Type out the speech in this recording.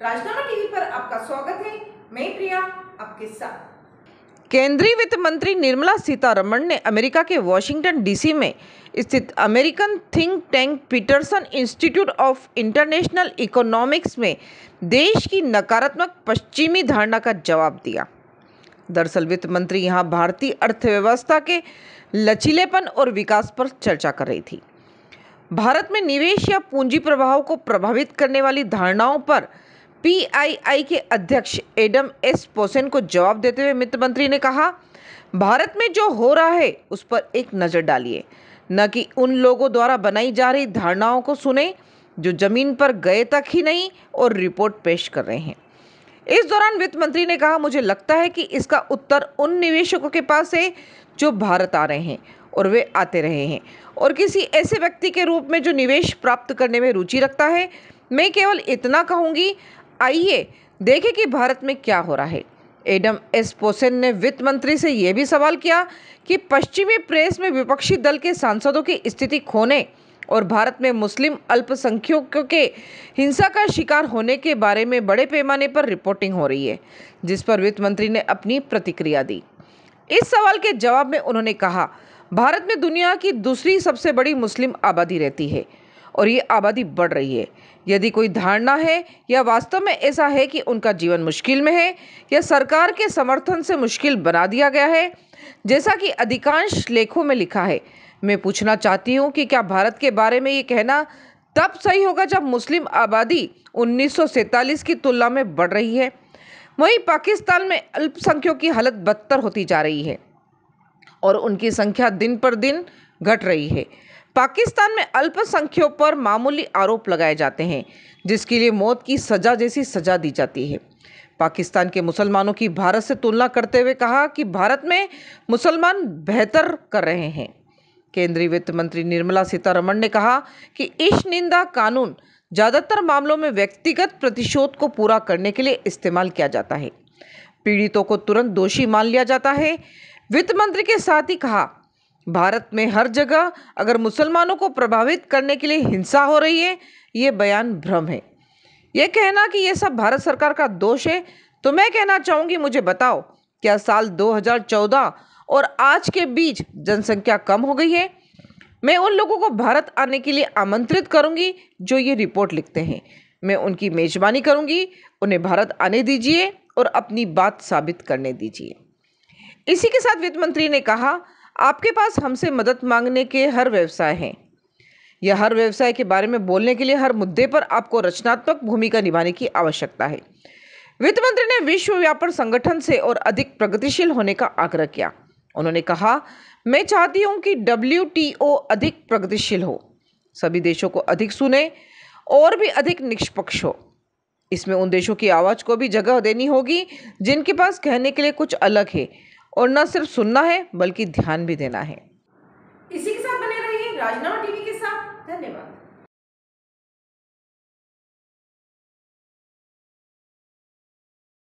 राजनामा TV पर आपका स्वागत है। मैं प्रिया, आपके साथ। केंद्रीय वित्त मंत्री निर्मला सीतारमण ने अमेरिका के वॉशिंगटन डीसी में स्थित American think tank Peterson Institute of International Economics में देश की नकारात्मक पश्चिमी धारणा का जवाब दिया। दरअसल वित्त मंत्री यहाँ भारतीय अर्थव्यवस्था के लचीलेपन और विकास पर चर्चा कर रही थी। भारत में निवेश या पूंजी प्रवाह को प्रभावित करने वाली धारणाओं पर पीआईआई के अध्यक्ष एडम एस पोसेन को जवाब देते हुए वित्त मंत्री ने कहा, भारत में जो हो रहा है, उस पर एक नज़र डालिए। न कि उन लोगों द्वारा बनाई जा रही धारणाओं को सुने, जो ज़मीन पर गए तक ही नहीं और रिपोर्ट पेश कर रहे हैं। इस दौरान वित्त मंत्री ने कहा, मुझे लगता है कि इसका उत्तर उन निवेशकों के पास है, जो भारत आ रहे हैं और वे आते रहे हैं। और किसी ऐसे व्यक्ति के रूप में जो निवेश प्राप्त करने में रुचि रखता है, मैं केवल इतना कहूँगी आइए देखें कि भारत में क्या हो रहा है। एडम एस पोसेन ने वित्त मंत्री से यह भी सवाल किया कि पश्चिमी प्रेस में विपक्षी दल के सांसदों की स्थिति खोने और भारत में मुस्लिम अल्पसंख्यकों के हिंसा का शिकार होने के बारे में बड़े पैमाने पर रिपोर्टिंग हो रही है, जिस पर वित्त मंत्री ने अपनी प्रतिक्रिया दी। इस सवाल के जवाब में उन्होंने कहा, भारत में दुनिया की दूसरी सबसे बड़ी मुस्लिम आबादी रहती है। और ये आबादी बढ़ रही है। यदि कोई धारणा है, या वास्तव में ऐसा है कि उनका जीवन मुश्किल में है, या सरकार के समर्थन से मुश्किल बना दिया गया है, जैसा कि अधिकांश लेखों में लिखा है। मैं पूछना चाहती हूँ कि क्या भारत के बारे में ये कहना तब सही होगा जब मुस्लिम आबादी उन्नीस सौ सैंतालीस की तुलना में बढ़ रही है? वहीं पाकिस्तान में अल्पसंख्यकों की हालत बदतर होती जा रही है और उनकी संख्या दिन पर दिन घट रही है। पाकिस्तान में अल्पसंख्यकों पर मामूली आरोप लगाए जाते हैं, जिसके लिए मौत की सज़ा जैसी सज़ा दी जाती है। पाकिस्तान के मुसलमानों की भारत से तुलना करते हुए कहा कि भारत में मुसलमान बेहतर कर रहे हैं। केंद्रीय वित्त मंत्री निर्मला सीतारमण ने कहा कि इस निंदा कानून ज़्यादातर मामलों में व्यक्तिगत प्रतिशोध को पूरा करने के लिए इस्तेमाल किया जाता है। पीड़ितों को तुरंत दोषी मान लिया जाता है। वित्त मंत्री के साथ ही कहा भारत में हर जगह अगर मुसलमानों को प्रभावित करने के लिए हिंसा हो रही है, ये बयान भ्रम है। ये कहना कि ये सब भारत सरकार का दोष है तो मैं कहना चाहूँगी, मुझे बताओ, क्या साल 2014 और आज के बीच जनसंख्या कम हो गई है? मैं उन लोगों को भारत आने के लिए आमंत्रित करूँगी, जो ये रिपोर्ट लिखते हैं। मैं उनकी मेज़बानी करूँगी, उन्हें भारत आने दीजिए और अपनी बात साबित करने दीजिए। इसी के साथ वित्त मंत्री ने कहा आपके पास हमसे मदद मांगने के हर व्यवसाय हैं। या हर व्यवसाय के बारे में बोलने के लिए हर मुद्दे पर आपको रचनात्मक भूमिका निभाने की आवश्यकता है। वित्त मंत्री ने विश्व व्यापार संगठन से और अधिक प्रगतिशील होने का आग्रह किया। उन्होंने कहा, मैं चाहती हूँ कि डब्ल्यू अधिक प्रगतिशील हो। सभी देशों को अधिक सुने और भी अधिक निष्पक्ष हो। इसमें उन देशों की आवाज़ को भी जगह देनी होगी जिनके पास कहने के लिए कुछ अलग है। और न सिर्फ़ सुनना है, बल्कि ध्यान भी देना है। इसी के साथ बने रहिए राजनामा टीवी के साथ। धन्यवाद।